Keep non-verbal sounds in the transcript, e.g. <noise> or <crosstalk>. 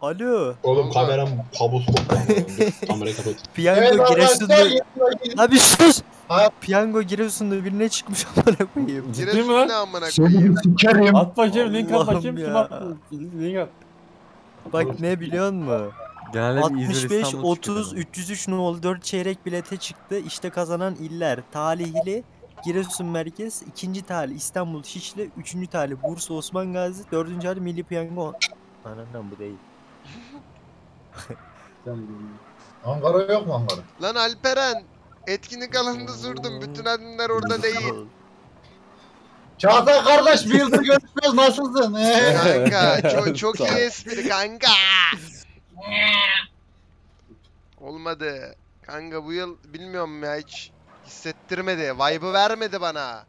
Alo. Oğlum kameram kabus Kamerayı <laughs> kapat. Piyango Evet Giresun'da... Abi sus! Ha. Piyango Giresun'da birine çıkmış <laughs> amına koyayım. Ciddi mi Giresun lan? ne amına Seni koyayım. sikerim. At bakayım link at bakayım. Kim attı? Link at. Bak ne biliyor musun? Genelde bir İzmir 65, İstanbul 30, çıkıyor. 303 nolu 4 çeyrek bilete çıktı. İşte kazanan iller. Talihli Giresun Merkez, ikinci talih İstanbul Şişli, üçüncü talih Bursa Osman Gazi, dördüncü talih Milli Piyango. Anandan bu değil. Ankara yok mu Ankara? Lan Alperen. Etkinlik alanında sordum. Bütün adımlar orada değil. Çağatay kardeş bir yıldır görüşmüyoruz nasılsın? Ee? Kanka çok, çok <laughs> iyi espri kanka. Olmadı. Kanka bu yıl bilmiyorum ya hiç hissettirmedi. Vibe'ı vermedi bana.